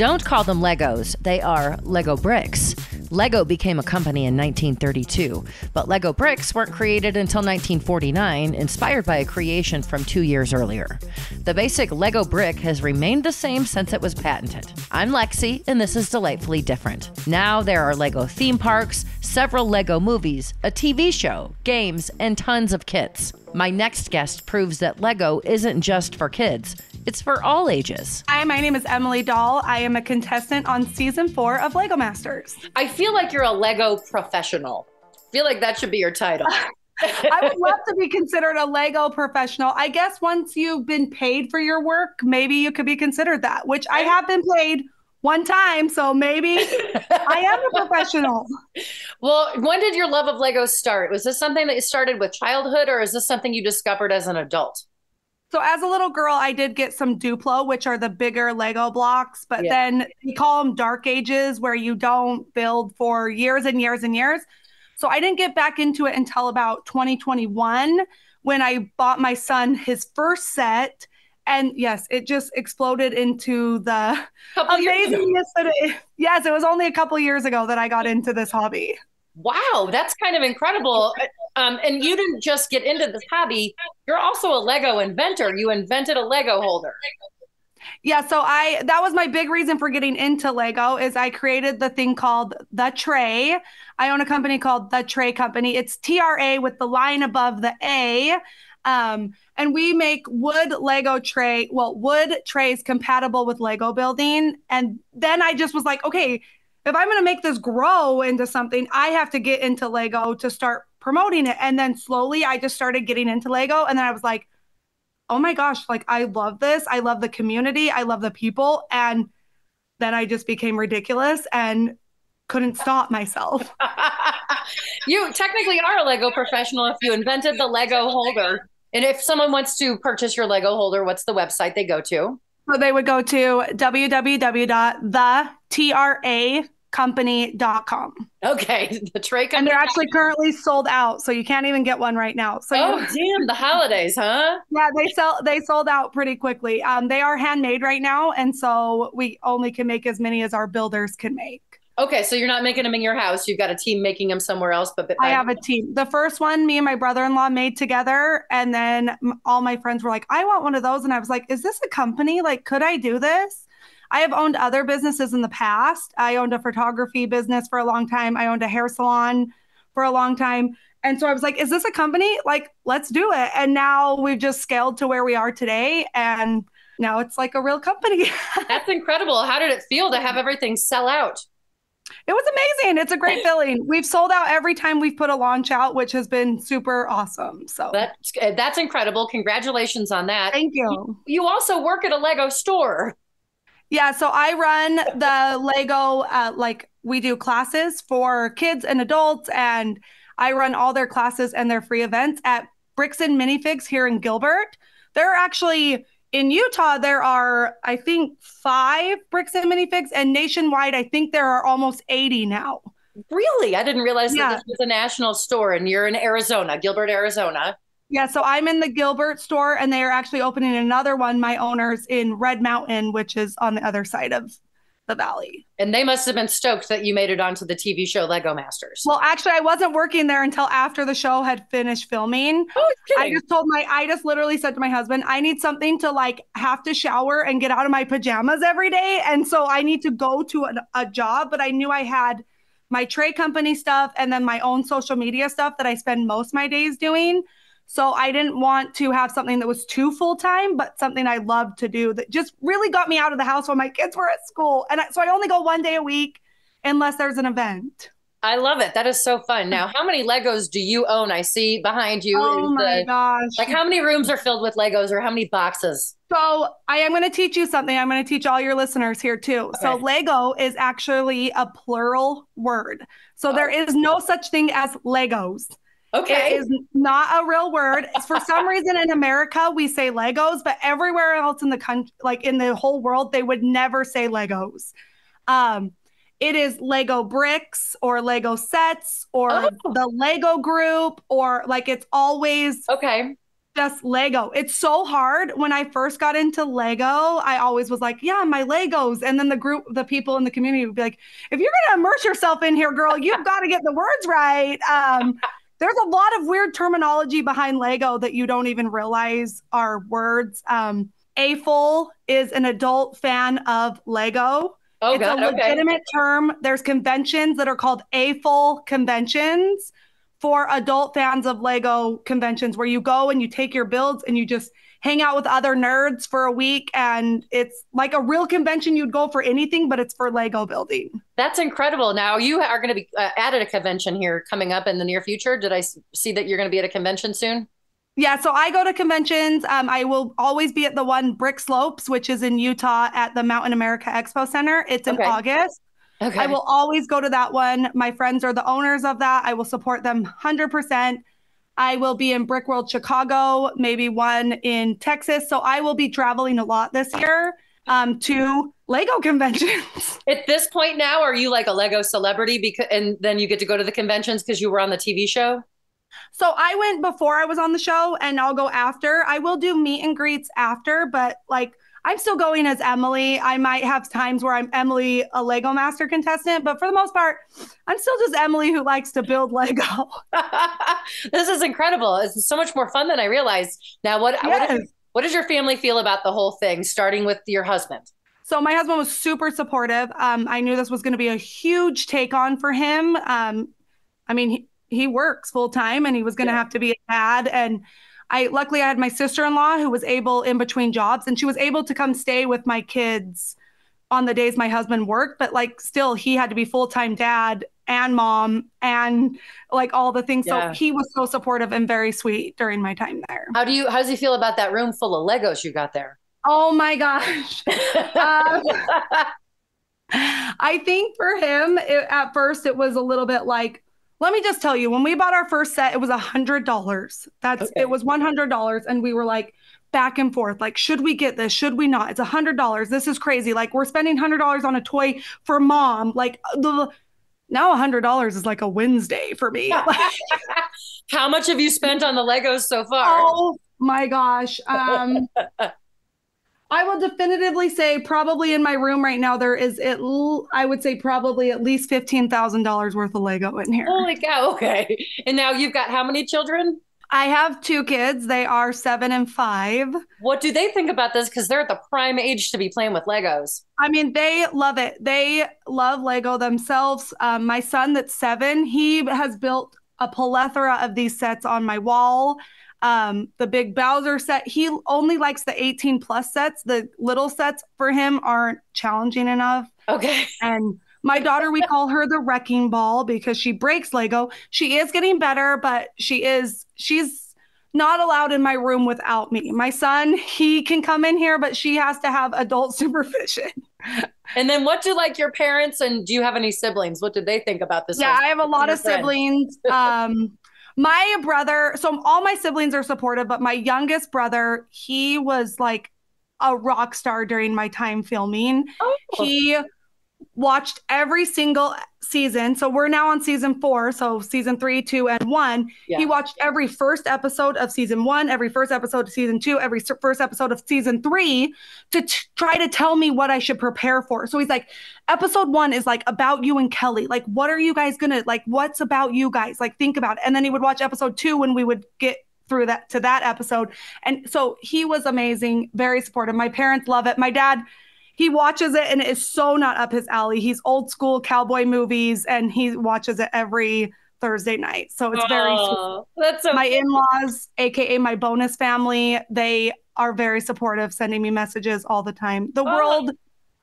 Don't call them Legos, they are Lego bricks. Lego became a company in 1932, but Lego bricks weren't created until 1949, inspired by a creation from two years earlier. The basic Lego brick has remained the same since it was patented. I'm Lexi, and this is Delightfully Different. Now there are Lego theme parks, several Lego movies, a TV show, games, and tons of kits. My next guest proves that Lego isn't just for kids. It's for all ages. Hi, my name is Emilee Dahl. I am a contestant on season four of Lego Masters. I feel like you're a Lego professional. I feel like that should be your title. I would love to be considered a Lego professional. I guess once you've been paid for your work, maybe you could be considered that, which I have been paid one time. So maybe I am a professional. Well, when did your love of Lego start? Was this something that you started with childhood or is this something you discovered as an adult? So as a little girl, I did get some Duplo, which are the bigger Lego blocks, but yeah. then we call them dark ages where you don't build for years and years and years. So I didn't get back into it until about 2021 when I bought my son his first set. And yes, it just exploded into the amazingness that it, yes, it was only a couple years ago that I got into this hobby. Wow, that's kind of incredible. Um, and you didn't just get into this hobby, you're also a Lego inventor. You invented a Lego holder. Yeah, so I that was my big reason for getting into Lego is I created the thing called The Tray. I own a company called The Tray Company. It's TRA with the line above the A. Um, and we make wood Lego tray, well, wood trays compatible with Lego building. And then I just was like, okay, if I'm going to make this grow into something, I have to get into Lego to start promoting it. And then slowly I just started getting into Lego. And then I was like, oh my gosh, like I love this. I love the community. I love the people. And then I just became ridiculous and couldn't stop myself. you technically are a Lego professional if you invented the Lego holder. And if someone wants to purchase your Lego holder, what's the website they go to? So they would go to www.thetra company.com. Okay, the tray company. And they're actually currently sold out, so you can't even get one right now. So Oh, damn, the holidays, huh? Yeah, they sell they sold out pretty quickly. Um they are handmade right now and so we only can make as many as our builders can make. Okay, so you're not making them in your house. You've got a team making them somewhere else, but I have a team. The first one me and my brother-in-law made together and then all my friends were like, "I want one of those." And I was like, "Is this a company? Like could I do this?" I have owned other businesses in the past. I owned a photography business for a long time. I owned a hair salon for a long time. And so I was like, is this a company? Like, let's do it. And now we've just scaled to where we are today. And now it's like a real company. That's incredible. How did it feel to have everything sell out? It was amazing. It's a great feeling. We've sold out every time we've put a launch out, which has been super awesome. So that's that's incredible. Congratulations on that. Thank you. You, also work at a Lego store. Yeah, so I run the Lego, uh, like we do classes for kids and adults, and I run all their classes and their free events at Bricks and Minifigs here in Gilbert. There are actually in Utah, there are, I think, five Bricks and Minifigs, and nationwide, I think there are almost 80 now. Really? I didn't realize yeah. that this was a national store, and you're in Arizona, Gilbert, Arizona. Yeah, so I'm in the Gilbert store, and they are actually opening another one. My owners in Red Mountain, which is on the other side of the valley. And they must have been stoked that you made it onto the TV show Lego Masters. Well, actually, I wasn't working there until after the show had finished filming. Oh, I just told my, I just literally said to my husband, I need something to like have to shower and get out of my pajamas every day. And so I need to go to a, a job, but I knew I had my tray company stuff and then my own social media stuff that I spend most my days doing. So I didn't want to have something that was too full time, but something I loved to do that just really got me out of the house when my kids were at school. And I, so I only go one day a week unless there's an event. I love it. That is so fun. Now, how many Legos do you own? I see behind you. Oh my the, gosh. Like how many rooms are filled with Legos or how many boxes? So I am going to teach you something. I'm going to teach all your listeners here too. Okay. So Lego is actually a plural word. So oh. there is no such thing as Legos. Okay. It is not a real word. For some reason in America, we say Legos, but everywhere else in the country, like in the whole world, they would never say Legos. Um, it is Lego bricks or Lego sets or oh. the Lego group, or like it's always okay just Lego. It's so hard. When I first got into Lego, I always was like, yeah, my Legos. And then the group, the people in the community would be like, if you're going to immerse yourself in here, girl, you've got to get the words right. Um, there's a lot of weird terminology behind Lego that you don't even realize are words. Um, AFOL is an adult fan of Lego. Oh, it's God, a okay. legitimate term. There's conventions that are called AFOL conventions for adult fans of Lego conventions where you go and you take your builds and you just hang out with other nerds for a week. And it's like a real convention you'd go for anything, but it's for Lego building. That's incredible. Now you are going to be uh, at a convention here coming up in the near future. Did I see that you're going to be at a convention soon? Yeah, so I go to conventions. Um, I will always be at the one BrickSlopes, which is in Utah at the Mountain America Expo Center. It's in Okay. August. Okay. I will always go to that one. My friends are the owners of that. I will support them 100%. I will be in Brickworld Chicago, maybe one in Texas. So I will be traveling a lot this year um, to Lego conventions. At this point now, are you like a Lego celebrity? Because and then you get to go to the conventions because you were on the TV show. So I went before I was on the show and I'll go after. I will do meet and greets after, but like I'm still going as Emilee. I might have times where I'm Emilee, a Lego Master contestant, but for the most part, I'm still just Emilee who likes to build Lego. this is incredible. It's so much more fun than I realized. Now, what what, Yes. what does your family feel about the whole thing? Starting with your husband. So my husband was super supportive. Um, I knew this was going to be a huge take on for him. Um, I mean, he, he works full time and he was going to Yeah. have to be a dad. And I luckily I had my sister in law who was able in between jobs and she was able to come stay with my kids on the days my husband worked. But like still, he had to be full time dad and mom and like all the things. Yeah. So he was so supportive and very sweet during my time there. How do you? How does he feel about that room full of Legos you got there? Oh my gosh. Um, I think for him, it, at first, it was a little bit like, let me just tell you, when we bought our first set, it was a hundred dollars. That's Okay. it was one hundred dollars, and we were like back and forth, like, should we get this? Should we not? It's a hundred dollars. This is crazy. Like, we're spending hundred dollars on a toy for mom. Like the now a hundred dollars is like a Wednesday for me. How much have you spent on the Legos so far? Oh my gosh. Um, I will definitively say, probably in my room right now, there is at l- I would say probably at least fifteen thousand dollars worth of Lego in here. Holy cow! Okay, and now you've got how many children? I have two kids. They are seven and five. What do they think about this? Because they're at the prime age to be playing with Legos. I mean, they love it. They love Lego themselves. Um, my son, that's seven, he has built a plethora of these sets on my wall. Um, the big Bowser set, he only likes the 18 plus sets. The little sets for him aren't challenging enough. Okay. And my daughter, we call her the wrecking ball because she breaks Lego. She is getting better, but she is, she's not allowed in my room without me. My son, he can come in here, but she has to have adult supervision. And then what do like your parents and do you have any siblings? What did they think about this? Yeah, I have a lot of siblings. Um, my brother, so all my siblings are supportive, but my youngest brother, he was like a rock star during my time filming. Oh. He watched every single season. So we're now on season four. So season three, two, and one. Yeah. He watched every first episode of season one, every first episode of season two, every first episode of season three to t- try to tell me what I should prepare for. So he's like, episode one is like about you and Kelly. Like, what are you guys gonna like? What's about you guys? Like, think about it. And then he would watch episode two when we would get through that to that episode. And so he was amazing, very supportive. My parents love it. My dad, he watches it and it is so not up his alley. He's old school cowboy movies and he watches it every Thursday night. So it's very sweet. Oh, that's so My in-laws, aka my bonus family, they are very supportive, sending me messages all the time. The Oh. world,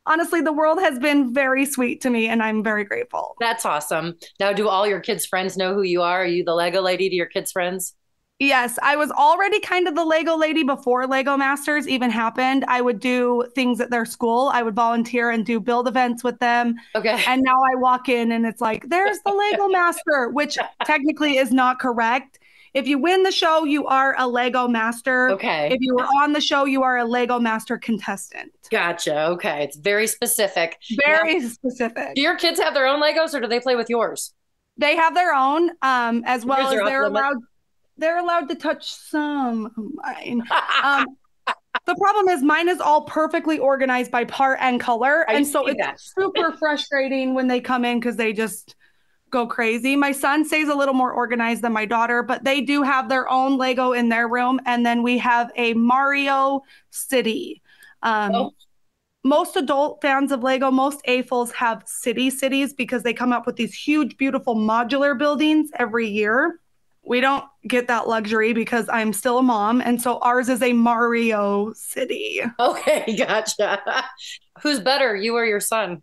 honestly, the world has been very sweet to me, and I'm very grateful. That's awesome. Now, do all your kids' friends know who you are? Are you the Lego lady to your kids' friends? Yes, I was already kind of the Lego lady before Lego Masters even happened. I would do things at their school. I would volunteer and do build events with them. Okay. And now I walk in and it's like, there's the Lego Master, which technically is not correct. If you win the show, you are a Lego Master. Okay. If you were on the show, you are a Lego Master contestant. Gotcha. Okay. It's very specific. Very specific. Do your kids have their own Legos or do they play with yours? They have their own, um, as well as they're allowed. They're allowed to touch some of mine. Um, the problem is mine is all perfectly organized by part and color. I and so it's that. super frustrating when they come in because they just go crazy. My son stays a little more organized than my daughter, but they do have their own Lego in their room. And then we have a Mario City. Um, Oh. Most adult fans of Lego, most AFOLs have city cities because they come up with these huge, beautiful modular buildings every year. We don't get that luxury because I'm still a mom. And so ours is a Mario City. Okay, gotcha. Who's better, you or your son?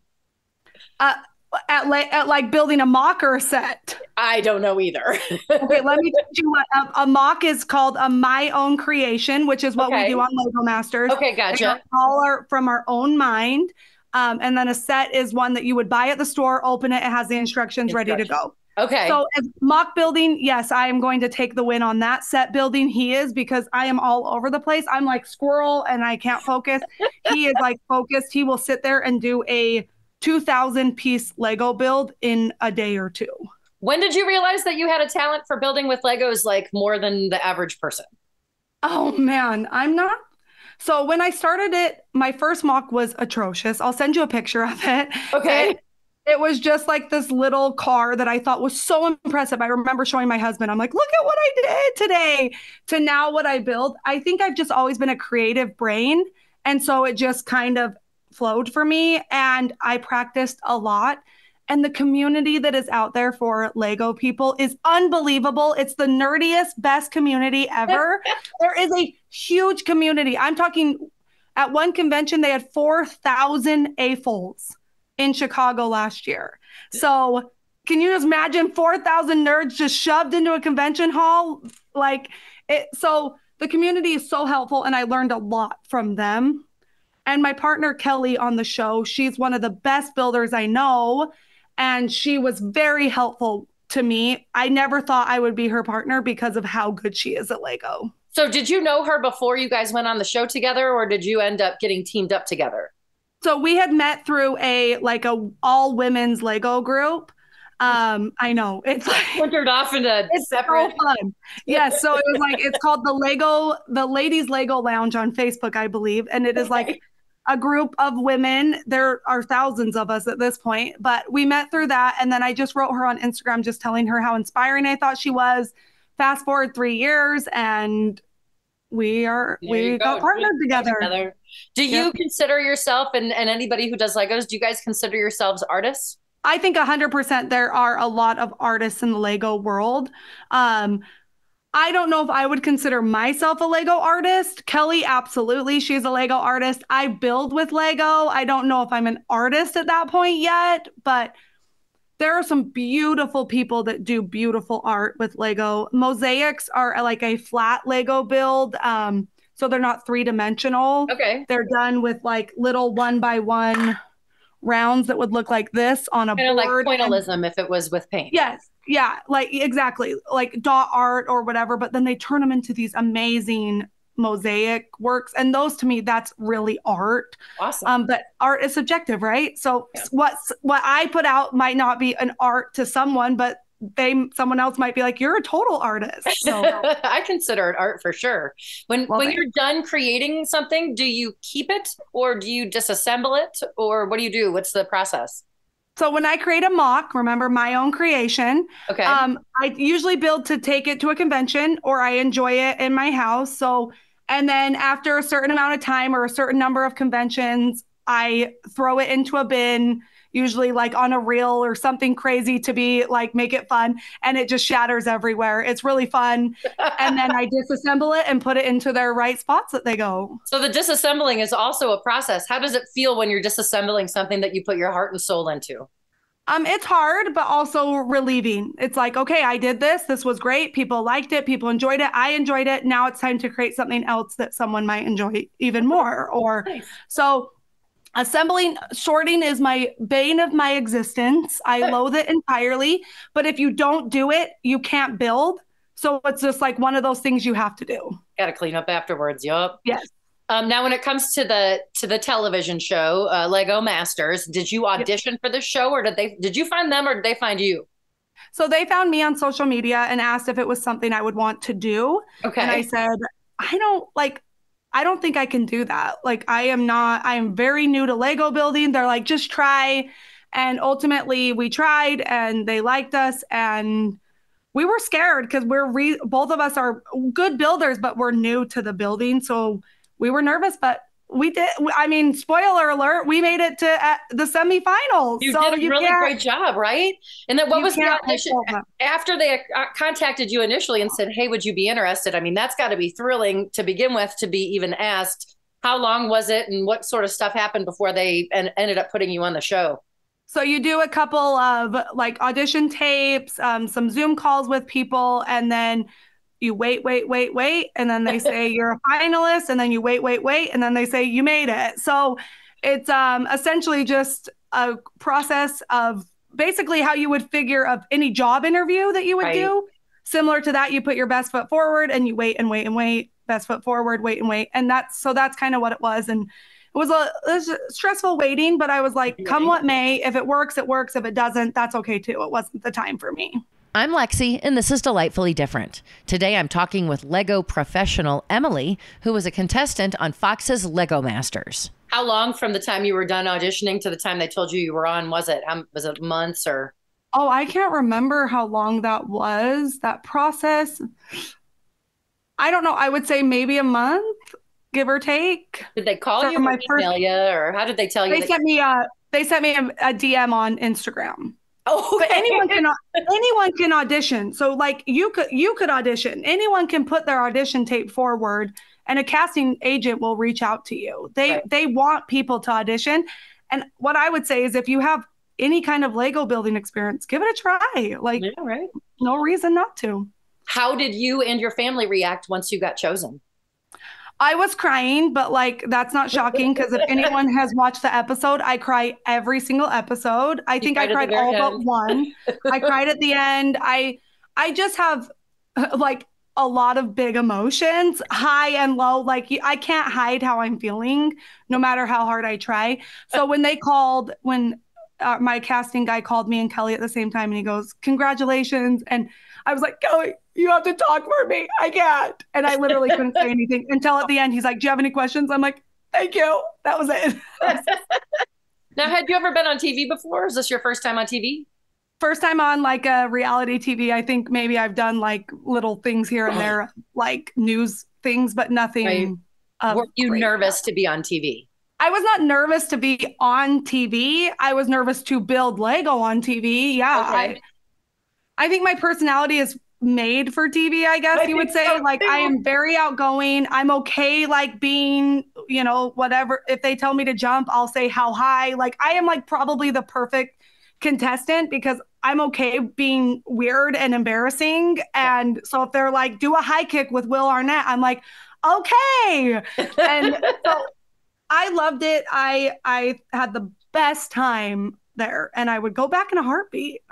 At, la- at like building a mocker set. I don't know either. Okay, let me teach you what a, a MOC is called a my own creation, which is what Okay. we do on Lego Masters. okay, gotcha. all are from our own mind. Um, and then a set is one that you would buy at the store, open it, it has the instructions ready to go. Okay. So, as MOC building, yes, I am going to take the win on that. Set building, he is because I am all over the place. I'm like squirrel and I can't focus. he is like focused. He will sit there and do a 2,000 piece Lego build in a day or two. when did you realize that you had a talent for building with Legos like more than the average person? Oh man, I'm not. So when I started it, my first MOC was atrocious. I'll send you a picture of it. Okay. It, was just like this little car that I thought was so impressive. I remember showing my husband, I'm like, look at what I did today to now what I build. I think I've just always been a creative brain. And so it just kind of flowed for me. And I practiced a lot. And the community that is out there for Lego people is unbelievable. It's the nerdiest, best community ever. there is a huge community. I'm talking at one convention, they had 4,000 AFOLs in Chicago last year. So can you just imagine 4,000 nerds just shoved into a convention hall? Like it, so the community is so helpful and I learned a lot from them. And my partner Kelly on the show, she's one of the best builders I know. And she was very helpful to me. I never thought I would be her partner because of how good she is at Lego. So did you know her before you guys went on the show together or did you end up getting teamed up together? So we had met through a like a all women's Lego group. Um, I know it's like Splintered off into it's separate. so fun. Yes, so it was like it's called the Lego, the Ladies Lego Lounge on Facebook, I believe, and it is like a group of women. There are thousands of us at this point, but we met through that, and then I just wrote her on Instagram, just telling her how inspiring I thought she was. Fast forward three years, and we are There we you got partnered together. together. Do you Yep. consider yourself and, and anybody who does Legos, do you guys consider yourselves artists? I think 100% there are a lot of artists in the Lego world. Um, I don't know if I would consider myself a Lego artist. Kelly, absolutely. She's a Lego artist. I build with Lego. I don't know if I'm an artist at that point yet, but there are some beautiful people that do beautiful art with Lego. Mosaics are like a flat Lego build. Um, so they're not three dimensional Okay. they're done with like little one by one rounds that would look like this on a Kind of like board. and- pointillism if it was with paint. yes, yeah, like exactly, like dot art or whatever. But then they turn them into these amazing mosaic works, and those to me, that's really art. Awesome. Um, but art is subjective, right? So Yeah. what's what I put out might not be an art to someone, but they someone else might be like, "You're a total artist." So I consider it art for sure. When Well, when thanks. you're done creating something, do you keep it or do you disassemble it or what do you do? What's the process? so when I create a MOC, remember my own creation. Okay. Um, I usually build to take it to a convention or I enjoy it in my house. So, and then after a certain amount of time or a certain number of conventions, I throw it into a bin, usually like on a reel or something crazy to be like make it fun. And it just shatters everywhere. It's really fun. And then I disassemble it and put it into their right spots that they go. so the disassembling is also a process. How does it feel when you're disassembling something that you put your heart and soul into? Um, it's hard, but also relieving. It's like, okay, I did this. This was great. People liked it. People enjoyed it. I enjoyed it. Now it's time to create something else that someone might enjoy even more. Or Nice. so assembling, sorting is my bane of my existence. I loathe it entirely. But if you don't do it, you can't build. So it's just like one of those things you have to do. Got to clean up afterwards. Yup. Yes. Um, now, when it comes to the to the television show, uh, Lego Masters, did you audition for the show, or did they did you find them, or did they find you? So they found me on social media and asked if it was something I would want to do. Okay. And I said, I don't like, I don't think I can do that. Like, I am not, I am very new to Lego building. They're like, just try. And ultimately, we tried and they liked us. And we were scared because we're re- both of us are good builders, but we're new to the building. So we were nervous, but we did. I mean, spoiler alert, we made it to uh, the semifinals. You so did a you really great job, right? And then what was the audition after they uh, contacted you initially and said, "Hey, would you be interested?" I mean, that's got to be thrilling to begin with to be even asked. How long was it, and what sort of stuff happened before they en- ended up putting you on the show? So you do a couple of like audition tapes, um, some Zoom calls with people, and then you wait, wait, wait, wait, and then they say you're a finalist, and then you wait, wait, wait, and then they say you made it. So it's um, essentially just a process of basically how you would figure of any job interview that you would Right. do. Similar to that, you put your best foot forward and you wait and wait and wait, best foot forward, wait and wait, and that's so that's kind of what it was, and it was a, it was stressful waiting, but I was like, come what may, if it works, it works. If it doesn't, that's okay too. It wasn't the time for me. I'm Lexi, and this is Delightfully Different. Today I'm talking with Lego professional Emilee, who was a contestant on Fox's Lego Masters. How long from the time you were done auditioning to the time they told you you were on was it? Um, was it months or? Oh, I can't remember how long that was, that process. I don't know. I would say maybe a month, give or take. Did they call So you or my first- you, or how did they tell you? They that- sent me a they sent me a, a DM on Instagram. Oh, But anyone can anyone can audition. So like you could you could audition. Anyone can put their audition tape forward and a casting agent will reach out to you. They Right. they want people to audition. And what I would say is if you have any kind of Lego building experience, give it a try. Like Yeah, right. no reason not to. How did you and your family react once you got chosen? I was crying, but like that's not shocking because if anyone has watched the episode, I cry every single episode. I think I cried the cried all very but one. I cried at the end. I I just have like a lot of big emotions, high and low. Like I can't hide how I'm feeling, no matter how hard I try. So when they called, when uh, my casting guy called me and Kelly at the same time, and he goes, "Congratulations!" and I was like, Kelly, you have to talk for me. I can't. And I literally couldn't say anything until at the end. He's like, Do you have any questions? I'm like, Thank you. That was it. Now, had you ever been on TV before? Is this your first time on TV? First time on like a reality TV. I think maybe I've done like little things here and oh, there, like news things, but nothing. Right. Were you nervous to be on TV? I was not nervous to be on TV. I was nervous to build Lego on TV. Yeah. Okay. I, I think my personality is made for TV, I guess I you would say. so, like I am very outgoing. I'm okay like being, you know, whatever. If they tell me to jump, I'll say how high. Like I am like probably the perfect contestant because I'm okay being weird and embarrassing. And so if they're like, do a high kick with Will Arnett, I'm like, okay. And so I loved it. I I had the best time there and I would go back in a heartbeat.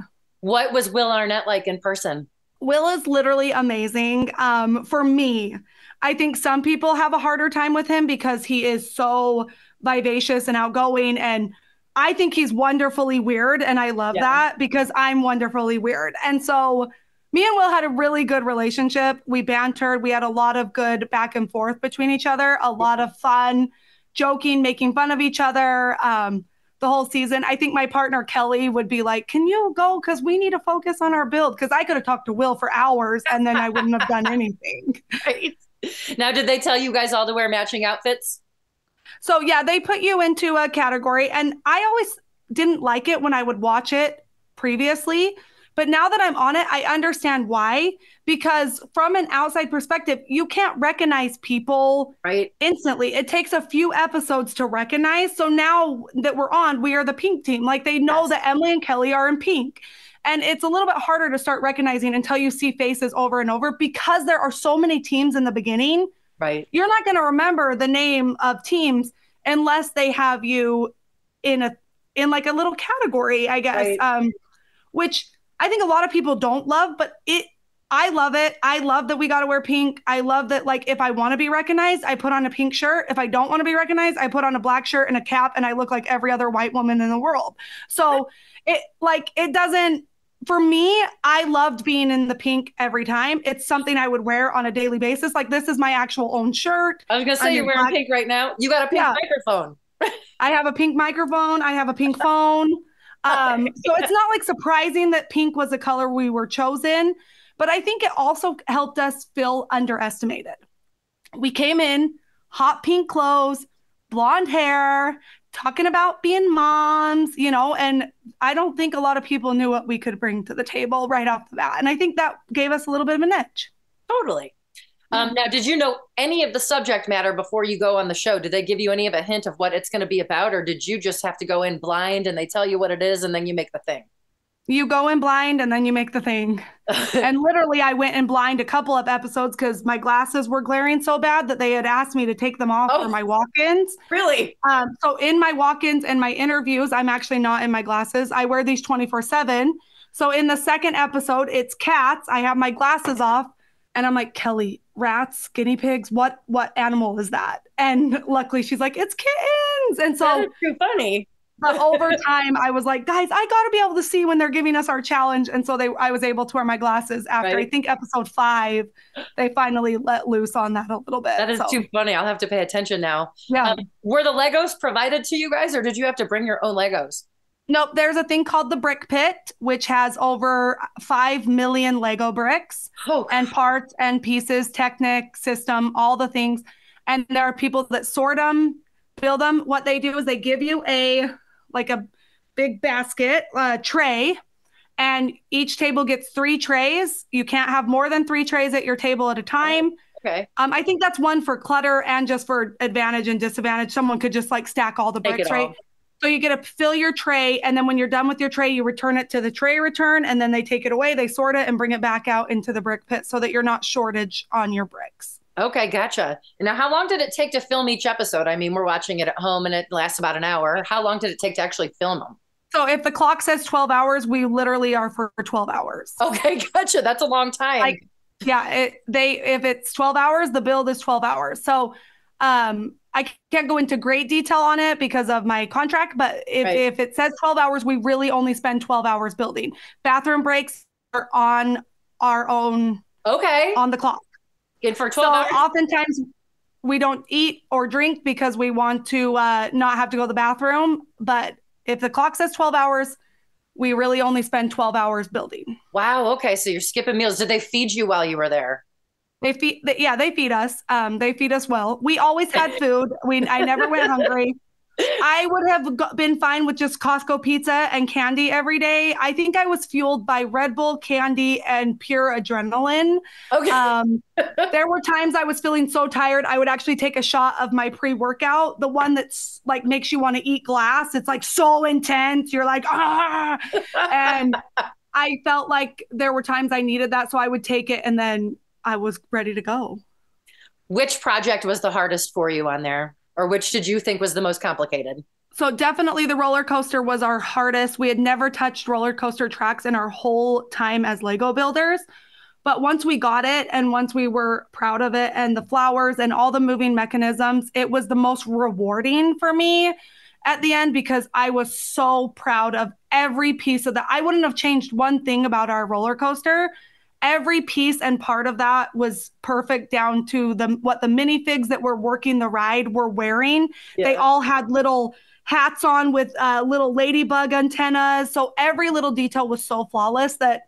What was Will Arnett like in person? Will is literally amazing. Um, for me, I think some people have a harder time with him because he is so vivacious and outgoing. And I think he's wonderfully weird. And I love Yeah. that because I'm wonderfully weird. And so me and Will had a really good relationship. We bantered, we had a lot of good back and forth between each other, a lot of fun, joking, making fun of each other. Um, the whole season. I think my partner Kelly would be like, "Can you go? Because we need to focus on our build." Because I could have talked to Will for hours and then I wouldn't have done anything. Right. Now, did they tell you guys all to wear matching outfits? So yeah, they put you into a category, and I always didn't like it when I would watch it previously. But now that I'm on it, I understand why. Because from an outside perspective, you can't recognize people Right. instantly. It takes a few episodes to recognize. So now that we're on, we are the pink team. Like they know Yes. that Emilee and Kelly are in pink. And it's a little bit harder to start recognizing until you see faces over and over because there are so many teams in the beginning. Right. You're not going to remember the name of teams unless they have you in a in like a little category, I guess. Right. Um which I think a lot of people don't love, but it I love it. I love that we got to wear pink. I love that like if I want to be recognized, I put on a pink shirt. If I don't want to be recognized, I put on a black shirt and a cap and I look like every other white woman in the world. So it like it doesn't for me, I loved being in the pink every time. It's something I would wear on a daily basis. Like this is my actual own shirt. I was gonna say I'm you're wearing black- pink right now. You got a pink Yeah. microphone. I have a pink microphone. I have a pink phone. Um, so it's not like surprising that pink was the color we were chosen, but I think it also helped us feel underestimated. We came in hot pink clothes, blonde hair, talking about being moms, you know, and I don't think a lot of people knew what we could bring to the table right off the bat. And I think that gave us a little bit of an edge. Totally. Um, now, did you know any of the subject matter before you go on the show? Did they give you any of a hint of what it's going to be about, or did you just have to go in blind and they tell you what it is and then you make the thing? You go in blind and then you make the thing. and literally, I went in blind a couple of episodes because my glasses were glaring so bad that they had asked me to take them off Oh. for my walk ins. really? Um, so, in my walk ins and my interviews, I'm actually not in my glasses. I wear these 24 7. So, in the second episode, it's cats. I have my glasses off and I'm like, Kelly, rats, guinea pigs, what what animal is that? And luckily she's like, it's kittens. And so too funny. But over time, I was like, guys, I got to be able to see when they're giving us our challenge. And so they, I was able to wear my glasses after Right. I think episode five. They finally let loose on that a little bit. That is So, too funny. I'll have to pay attention now. Yeah. Um, were the Legos provided to you guys, or did you have to bring your own Legos? nope. There's a thing called the Brick Pit, which has over five million Lego bricks Oh, and parts and pieces, Technic system, all the things. And there are people that sort them, build them. What they do is they give you a like a big basket uh, tray, and each table gets three trays. You can't have more than three trays at your table at a time. okay. Um, I think that's one for clutter and just for advantage and disadvantage. Someone could just like stack all the Take bricks, right? all. So you get to fill your tray, and then when you're done with your tray, you return it to the tray return, and then they take it away, they sort it, and bring it back out into the brick pit so that you're not shortage on your bricks. Okay, gotcha. Now, how long did it take to film each episode? I mean, we're watching it at home and it lasts about an hour. How long did it take to actually film them? So if the clock says 12 hours, we literally are for 12 hours. Okay, gotcha. That's a long time. Like, Yeah, it, they if it's 12 hours, the build is 12 hours. So um I can't go into great detail on it because of my contract, but if, Right. if it says 12 hours, we really only spend 12 hours building. Bathroom breaks are on our own okay. on the clock. And for So 12 hours. oftentimes we don't eat or drink because we want to uh, not have to go to the bathroom. But if the clock says 12 hours, we really only spend 12 hours building. Wow. Okay. So you're skipping meals. Did they feed you while you were there? They feed, they, yeah, they feed us. Um, they feed us well. We always had food. We, I never went hungry. I would have been fine with just Costco pizza and candy every day. I think I was fueled by Red Bull, candy, and pure adrenaline. Okay. Um, there were times I was feeling so tired, I would actually take a shot of my pre workout, the one that's like makes you want to eat glass. It's like so intense. You're like, ah. And I felt like there were times I needed that. So I would take it and then I was ready to go. which project was the hardest for you on there? Or which did you think was the most complicated? So definitely the roller coaster was our hardest. We had never touched roller coaster tracks in our whole time as Lego builders. But once we got it and once we were proud of it and the flowers and all the moving mechanisms, it was the most rewarding for me at the end because I was so proud of every piece of that. I wouldn't have changed one thing about our roller coaster. Every piece and part of that was perfect down to the what the minifigs that were working the ride were wearing. They all had little hats on with uh, little ladybug antennas. So every little detail was so flawless that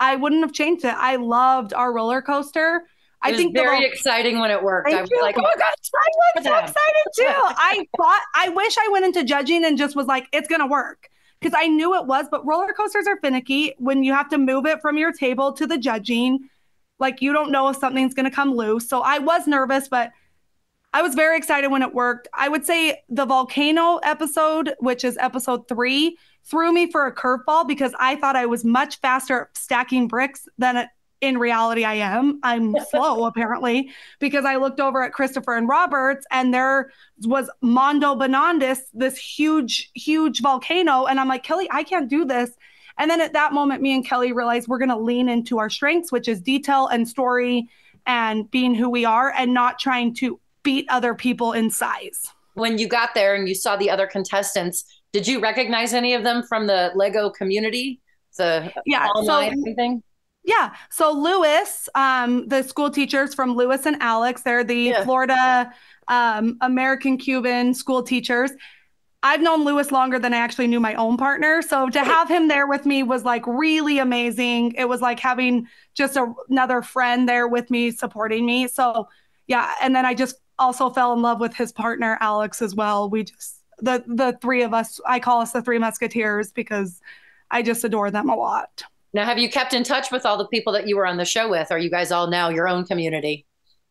I wouldn't have changed it. I loved our roller coaster. It I was think very exciting when it worked. Thank I was you. like, oh my gosh, I was so excited too. I thought I wish I went into judging and just was like, it's gonna work. Because I knew it was, but roller coasters are finicky when you have to move it from your table to the judging. Like you don't know if something's gonna come loose. So I was nervous, but I was very excited when it worked. I would say the volcano episode, which is episode three, threw me for a curveball because I thought I was much faster at stacking bricks than in reality I am. I'm slow apparently because I looked over at Christopher and Roberts and there was Mondo Bonandis, this huge, huge volcano. And I'm like, Kelly, I can't do this. And then at that moment, me and Kelly realized we're going to lean into our strengths, which is detail and story and being who we are and not trying to beat other people in size. when you got there and you saw the other contestants, did you recognize any of them from the Lego community The yeah, online so, thing. Yeah. So Lewis, um, the school teachers from Lewis and Alex, they're the Yeah. Florida um, American Cuban school teachers. I've known Lewis longer than I actually knew my own partner. So to have him there with me was like really amazing. It was like having just a, another friend there with me supporting me. So yeah, and then I just also fell in love with his partner Alex as well. We just the the three of us, I call us the three musketeers because I just adore them a lot. Now, have you kept in touch with all the people that you were on the show with? Are you guys all now your own community?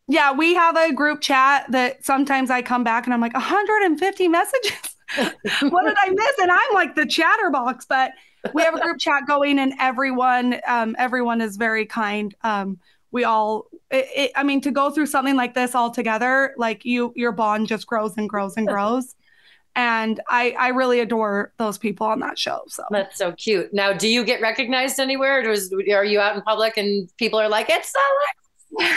Yeah, we have a group chat that sometimes I come back and I'm like 150 messages. what did I miss? And I'm like the chatterbox, but we have a group chat going and everyone um, everyone is very kind. Um, we all it, it, I mean to go through something like this all together, like you your bond just grows and grows and grows. And I I really adore those people on that show. So That's so cute. Now, do you get recognized anywhere? Does, are you out in public and people are like, it's so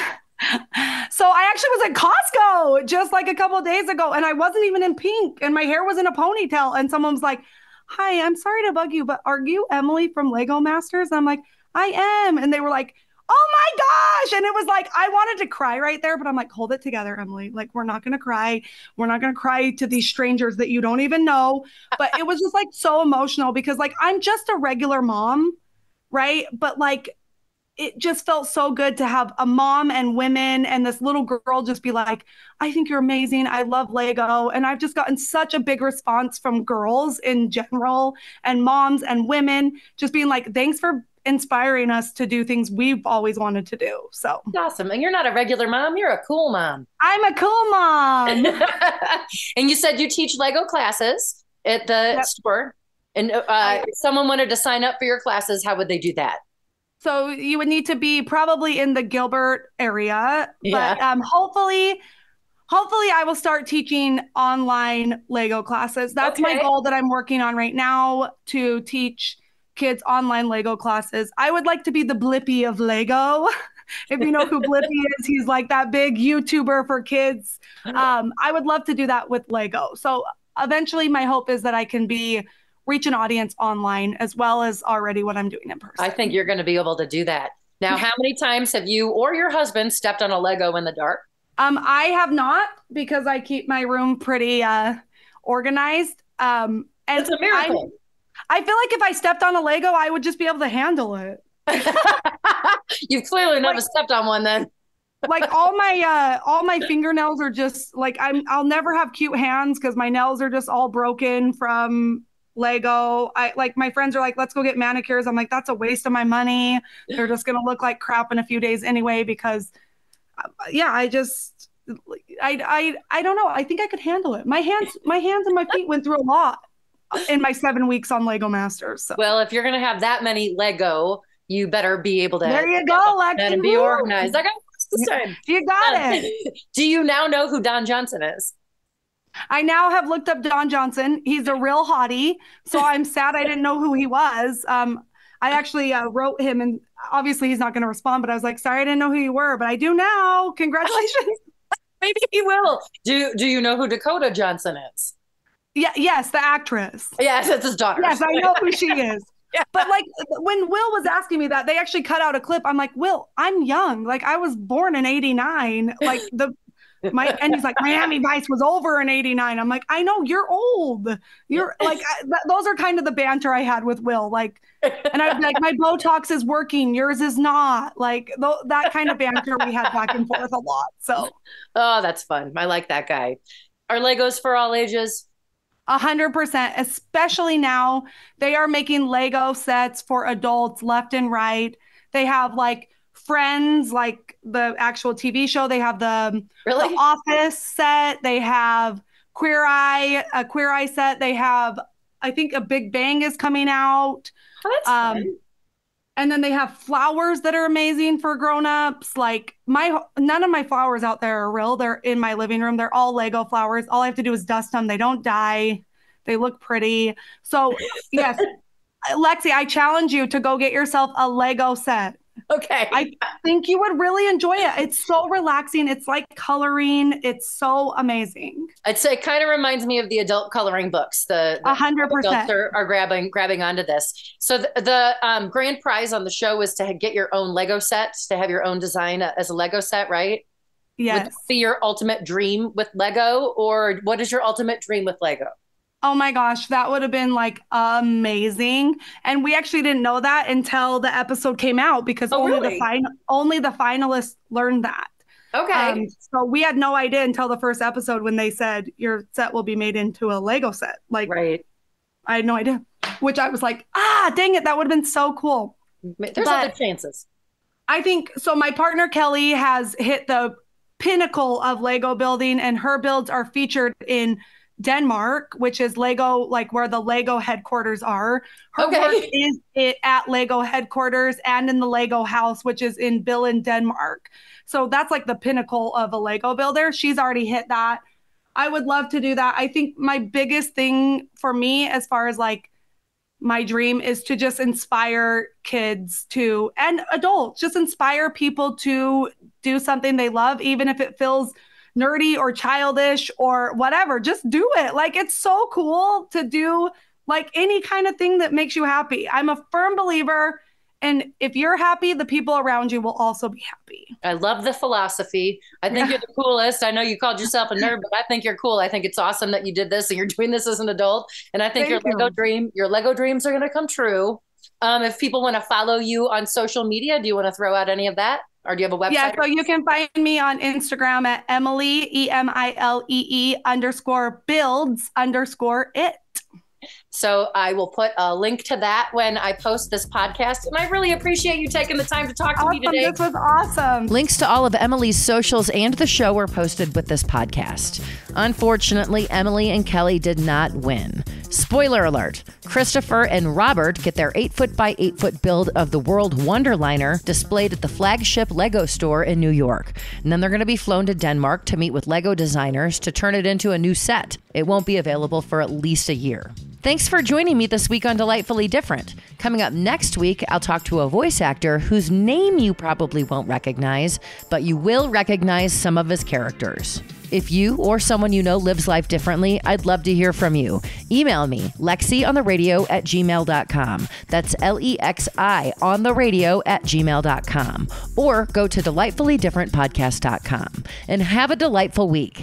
So I actually was at Costco just like a couple of days ago, and I wasn't even in pink, and my hair was in a ponytail. And someone was like, "Hi, I'm sorry to bug you, but are you Emilee from Lego Masters?" And I'm like, "I am," and they were like, "Oh my gosh!" And it was like I wanted to cry right there, but I'm like, "Hold it together, Emilee. Like we're not gonna cry. We're not gonna cry to these strangers that you don't even know." But it was just like so emotional because like I'm just a regular mom, right? But like it just felt so good to have a mom and women and this little girl just be like, I think you're amazing. I love Lego. And I've just gotten such a big response from girls in general and moms and women just being like, thanks for inspiring us to do things we've always wanted to do. So awesome. And you're not a regular mom, you're a cool mom. I'm a cool mom. and you said you teach Lego classes at the Yep. store. And uh, if someone wanted to sign up for your classes, how would they do that? So you would need to be probably in the Gilbert area, but Yeah. um, hopefully, hopefully I will start teaching online Lego classes. That's my goal that I'm working on right now to teach kids online Lego classes. I would like to be the Blippi of Lego. if you know who Blippi is, he's like that big YouTuber for kids. Um, I would love to do that with Lego. So eventually, my hope is that I can be reach an audience online as well as already what I'm doing in person. I think you're going to be able to do that. Now, how many times have you or your husband stepped on a Lego in the dark? Um, I have not because I keep my room pretty uh organized. Um, and It's a miracle. I, I feel like if I stepped on a Lego, I would just be able to handle it. You've clearly never Like- stepped on one then. Like all my uh all my fingernails are just like I'm I'll never have cute hands because my nails are just all broken from Lego. I like my friends are like, let's go get manicures. I'm like, that's a waste of my money. They're just gonna look like crap in a few days anyway because uh, yeah, I just I I I don't know. I think I could handle it. My hands my hands and my feet went through a lot in my seven weeks on Lego Masters. So Well, if you're going to have that many Lego, you better be able to there you go, Lexi. and be organized. I got this time. You got it. Do you now know who Don Johnson is? I now have looked up Don Johnson. He's a real hottie. So I'm sad I didn't know who he was. Um, I actually uh, wrote him, and obviously he's not going to respond. But I was like, sorry, I didn't know who you were, but I do now. Congratulations. Maybe he will. Do Do you know who Dakota Johnson is? Yeah, yes, the actress. Yes, it's his daughter. Yes, I know who she is. Yeah. But like when Will was asking me that, they actually cut out a clip. I'm like, Will, I'm young. Like I was born in '89. Like the my and he's like Miami Vice was over in '89. I'm like, I know you're old. You're like I, th- those are kind of the banter I had with Will. Like, and I'd be like, my Botox is working, yours is not. Like th- that kind of banter we had back and forth a lot. So Oh, that's fun. I like that guy. Are Legos for all ages? A hundred percent, especially now they are making Lego sets for adults left and right. They have like Friends, like the actual TV show. They have the, Really? the Office set. They have Queer Eye, a Queer Eye set. They have, I think, a Big Bang is coming out. Oh, that's Um, fun. And then they have flowers that are amazing for grown-ups. Like my none of my flowers out there are real. They're in my living room. They're all Lego flowers. All I have to do is dust them. They don't die. They look pretty. So yes, Lexi, I challenge you to go get yourself a Lego set. Okay. I think you would really enjoy it. It's so relaxing. It's like coloring. It's so amazing. I'd say it kind of reminds me of the adult coloring books. The A hundred adults percent. are, are grabbing grabbing onto this. So the, the um, grand prize on the show was to get your own Lego set, to have your own design as a Lego set, right? Would Yes. that be your ultimate dream with Lego, or what is your ultimate dream with Lego? Oh my gosh, that would have been like amazing. And we actually didn't know that until the episode came out because Oh, only really? the final only the finalists learned that. Okay. Um, so we had no idea until the first episode when they said your set will be made into a Lego set. Like right. I had no idea. Which I was like, ah, dang it, that would have been so cool. There's But- other chances. I think so. My partner Kelly has hit the pinnacle of Lego building, and her builds are featured in Denmark, which is Lego, like where the Lego headquarters are. Her Okay. work is it at Lego headquarters and in the Lego house, which is in Billund, Denmark. So that's like the pinnacle of a Lego builder. She's already hit that. I would love to do that. I think my biggest thing for me, as far as like my dream is to just inspire kids to and adults just inspire people to do something they love even if it feels nerdy or childish or whatever just do it like it's so cool to do like any kind of thing that makes you happy i'm a firm believer and if you're happy the people around you will also be happy I love the philosophy. I think you're the coolest. I know you called yourself a nerd, but I think you're cool. I think it's awesome that you did this and you're doing this as an adult. And I think Thank your you. Lego dream, your Lego dreams are going to come true. Um, if people want to follow you on social media, do you want to throw out any of that? Or do you have a website? yeah so you can find me on instagram at emilee e-m-i-l-e-e underscore builds underscore it So I will put a link to that when I post this podcast. And I really appreciate you taking the time to talk to me today. this was awesome Links to all of Emilee's socials and the show were posted with this podcast. Unfortunately, Emily and Kelly did not win. Spoiler alert Christopher and Robert get their 8 foot by 8 foot build of the World Wonderliner displayed at the flagship Lego store in New York. And then they're going to be flown to Denmark to meet with Lego designers to turn it into a new set. It won't be available for at least a year. Thanks for joining me this week on Delightfully Different. Coming up next week, I'll talk to a voice actor whose name you probably won't recognize, but you will recognize some of his characters. If you or someone you know lives life differently, I'd love to hear from you. Email me, Lexi on the radio at gmail.com. That's L E X I on the radio at gmail.com. Or go to delightfullydifferentpodcast.com. And have a delightful week.